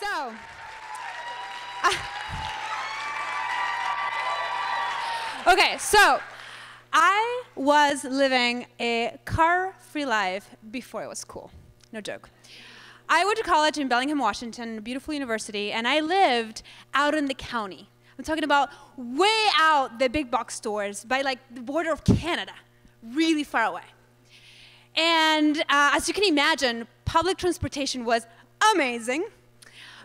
So, okay, so I was living a car free life before it was cool. No joke. I went to college in Bellingham, Washington, a beautiful university, and I lived out in the county. I'm talking about way out the big box stores by like the border of Canada, really far away. And uh, as you can imagine, public transportation was amazing.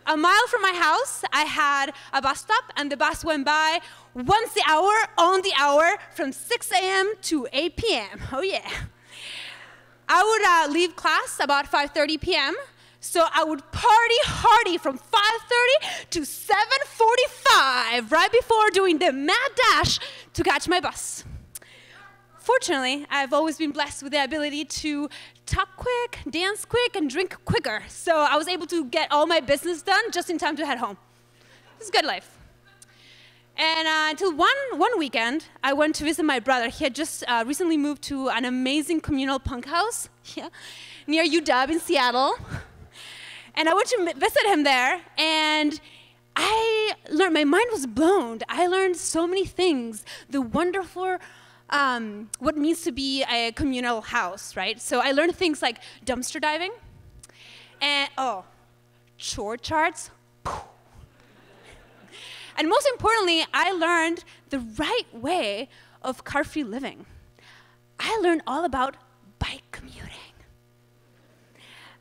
A mile from my house, I had a bus stop, and the bus went by once the hour, on the hour, from 6 a.m. to 8 p.m. Oh yeah. I would uh, leave class about 5:30 p.m. So I would party hardy from 5:30 to 7:45, right before doing the mad dash to catch my bus. Fortunately, I've always been blessed with the ability to talk quick, dance quick, and drink quicker. So I was able to get all my business done just in time to head home. It's good life. And uh, until one, one weekend, I went to visit my brother. He had just uh, recently moved to an amazing communal punk house yeah, near UW in Seattle. And I went to visit him there, and I learned, my mind was blown. I learned so many things. The wonderful um, what means to be a communal house, right? So I learned things like dumpster diving, and oh, chore charts. and most importantly, I learned the right way of car-free living. I learned all about bike commuting.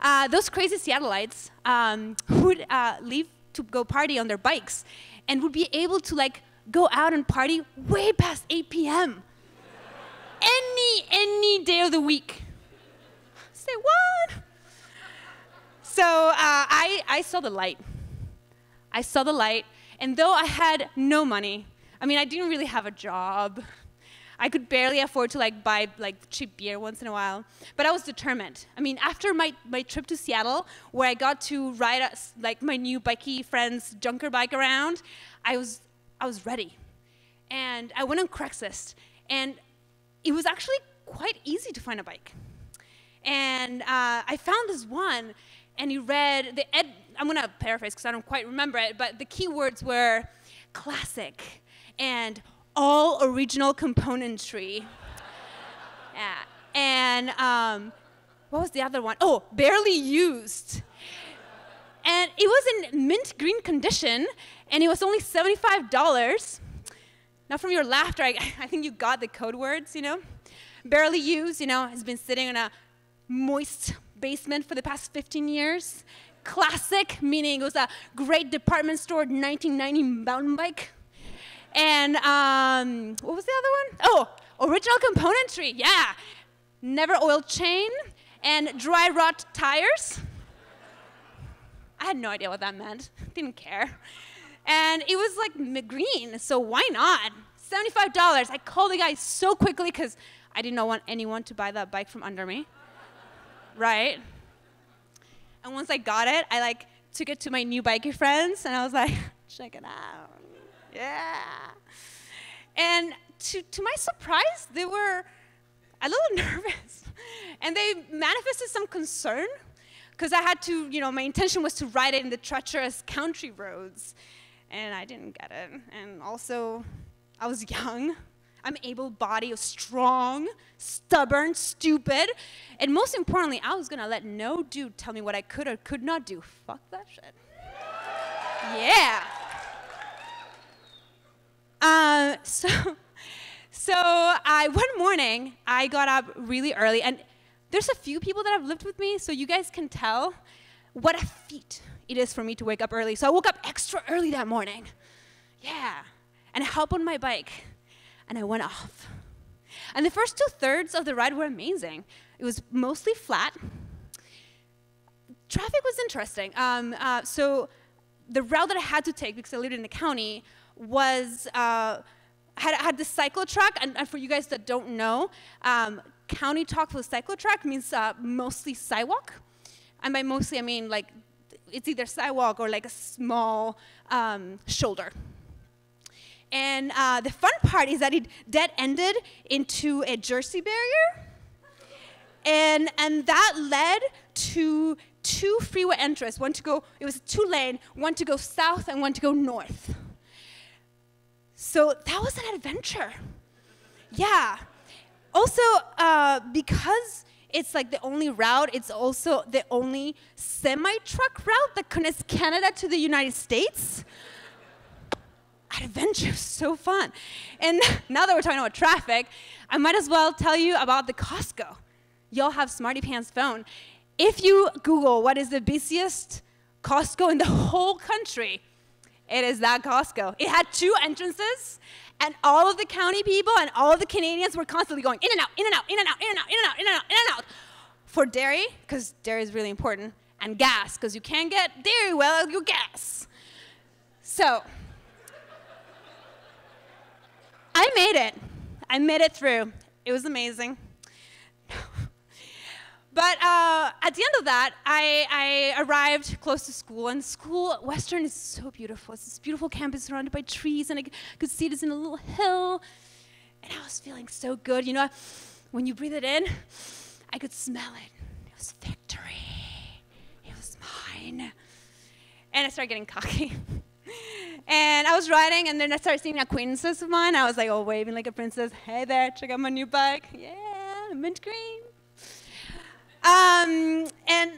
Uh, those crazy Seattleites um, would uh, leave to go party on their bikes and would be able to like go out and party way past 8 p.m any, any day of the week. Say, what? So uh, I, I saw the light. I saw the light, and though I had no money, I mean, I didn't really have a job. I could barely afford to like buy like cheap beer once in a while, but I was determined. I mean, after my, my trip to Seattle, where I got to ride a, like my new bikey friend's junker bike around, I was I was ready, and I went on Craigslist, and it was actually quite easy to find a bike. And uh, I found this one, and he read the ed. I'm gonna paraphrase because I don't quite remember it, but the keywords were classic and all original componentry. yeah. And um, what was the other one? Oh, barely used. And it was in mint green condition, and it was only $75. Now, from your laughter, I, I think you got the code words, you know? Barely used, you know, has been sitting in a moist basement for the past 15 years. Classic, meaning it was a great department store 1990 mountain bike. And um, what was the other one? Oh, original componentry, yeah. Never oil chain and dry rot tires. I had no idea what that meant. Didn't care. And it was like green, so why not? $75. I called the guy so quickly because I did not want anyone to buy that bike from under me. right? And once I got it, I like took it to my new bikie friends and I was like, check it out. Yeah. And to, to my surprise, they were a little nervous. And they manifested some concern because I had to, you know, my intention was to ride it in the treacherous country roads and I didn't get it. And also, I was young. I'm able bodied, strong, stubborn, stupid. And most importantly, I was gonna let no dude tell me what I could or could not do. Fuck that shit. Yeah. Uh, so, so I one morning I got up really early, and there's a few people that have lived with me, so you guys can tell what a feat it is for me to wake up early. So I woke up extra early that morning. Yeah. And I hopped on my bike and I went off. And the first two thirds of the ride were amazing. It was mostly flat. Traffic was interesting. Um, uh, so the route that I had to take because I lived in the county was uh, had had the cyclotrack, and, and, for you guys that don't know, um, county talk for cycle track means uh, mostly sidewalk, and by mostly I mean like it's either sidewalk or like a small um, shoulder. And uh, the fun part is that it dead ended into a Jersey barrier. And, and that led to two freeway entrances. One to go, it was two lane, one to go south and one to go north. So that was an adventure. Yeah. Also, uh, because it's like the only route, it's also the only semi truck route that connects Canada to the United States. Adventure so fun. And now that we're talking about traffic, I might as well tell you about the Costco. Y'all have Smarty Pants phone. If you Google what is the busiest Costco in the whole country, it is that Costco. It had two entrances, and all of the county people and all of the Canadians were constantly going in and out, in and out, in and out, in and out, in and out, in and out, in and out. For dairy, because dairy is really important, and gas, because you can't get dairy without your gas. So, I made it. I made it through. It was amazing. But uh, at the end of that, I, I, arrived close to school, and school, Western is so beautiful. It's this beautiful campus surrounded by trees, and I could see this in a little hill. And I was feeling so good. You know, when you breathe it in, I could smell it. It was victory. It was mine. And I started getting cocky. and I was riding, and then I started seeing acquaintances of mine. I was like, oh, waving like a princess. Hey there, check out my new bike. Yeah, mint green. Um, and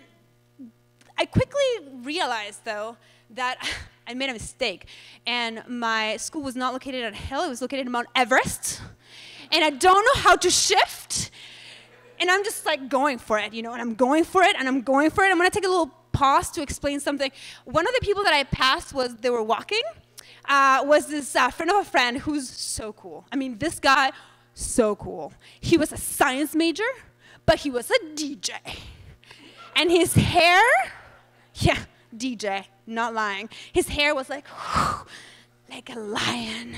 I quickly realized, though, that I made a mistake. And my school was not located on a hill, it was located in Mount Everest. And I don't know how to shift. And I'm just like going for it, you know, and I'm going for it, and I'm going for it. I'm gonna take a little pause to explain something. One of the people that I passed was they were walking. Uh, was this uh, friend of a friend who's so cool. I mean, this guy, so cool. He was a science major but he was a DJ. And his hair, yeah, DJ, not lying. His hair was like, like a lion.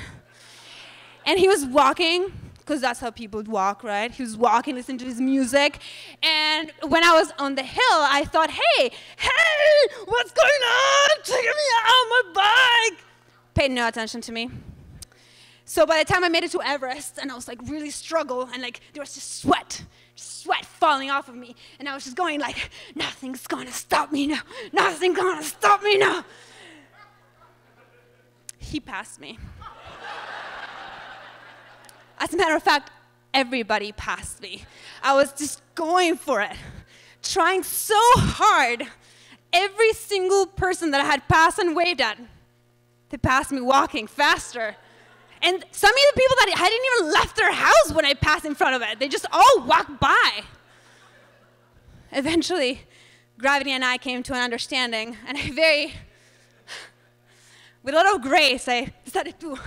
And he was walking, because that's how people walk, right? He was walking, listening to his music. And when I was on the hill, I thought, hey, hey, what's going on? Taking me out my bike. Paid no attention to me. So by the time I made it to Everest, and I was like really struggle, and like there was just sweat, sweat falling off of me. And I was just going like, nothing's gonna stop me now. Nothing's gonna stop me now. He passed me. As a matter of fact, everybody passed me. I was just going for it, trying so hard. Every single person that I had passed and waved at, they passed me walking faster. And some of the people that hadn't even left their house when I passed in front of it, they just all walked by. Eventually, gravity and I came to an understanding, and I very, with a lot of grace, I decided to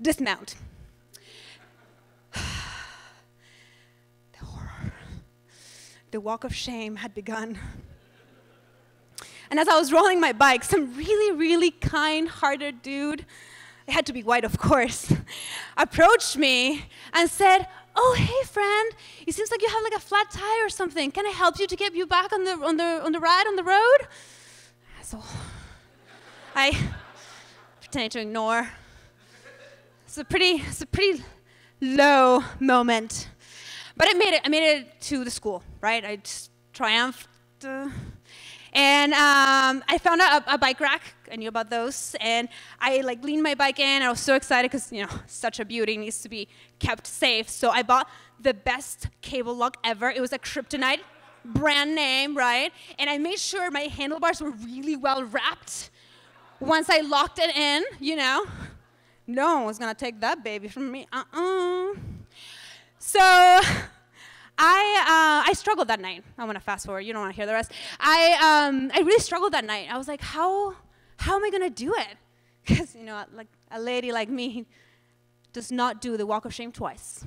dismount. the horror, the walk of shame had begun. And as I was rolling my bike, some really, really kind hearted dude it had to be white, of course, approached me and said, Oh, hey, friend, it seems like you have like a flat tire or something. Can I help you to get you back on the, on the, on the ride, on the road? So I pretended to ignore. It's a pretty, it's a pretty low moment. But I made it, I made it to the school, right? I just triumphed. Uh, and um, I found a, a, bike rack. I knew about those. And I like leaned my bike in. I was so excited because, you know, such a beauty needs to be kept safe. So I bought the best cable lock ever. It was a Kryptonite brand name, right? And I made sure my handlebars were really well wrapped. Once I locked it in, you know, no one was gonna take that baby from me. Uh-uh. So I, uh, I struggled that night. I want to fast forward. You don't want to hear the rest. I, um, I really struggled that night. I was like, how, how am I going to do it? Because, you know, like a lady like me does not do the walk of shame twice.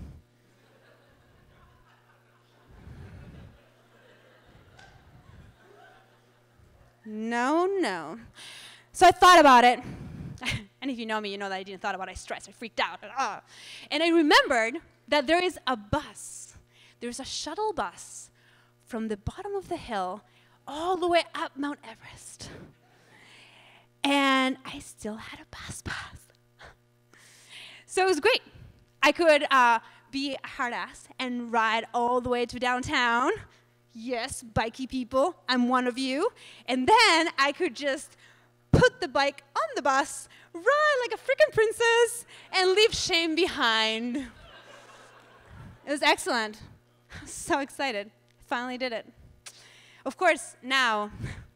No, no. So I thought about it. and if you know me, you know that I didn't thought about it. I stressed. I freaked out. And I remembered that there is a bus there's a shuttle bus from the bottom of the hill all the way up Mount Everest. And I still had a bus pass. so it was great. I could uh, be a hard ass and ride all the way to downtown. yes, bikey people, I'm one of you. And then I could just put the bike on the bus, ride like a freaking princess, and leave shame behind. it was excellent. so excited. Finally did it. Of course, now,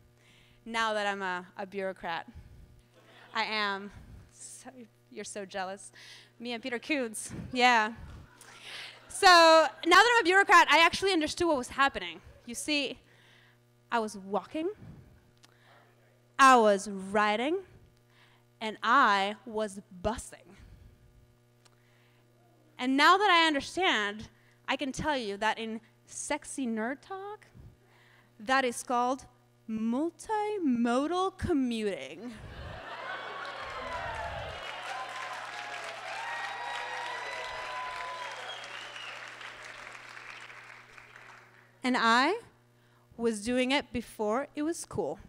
now that I'm a, a bureaucrat, I am. So, you're so jealous. Me and Peter Koonce, yeah. So now that I'm a bureaucrat, I actually understood what was happening. You see, I was walking, I was riding, and I was busing. And now that I understand, I can tell you that in sexy nerd talk, that is called multimodal commuting. and I was doing it before it was cool.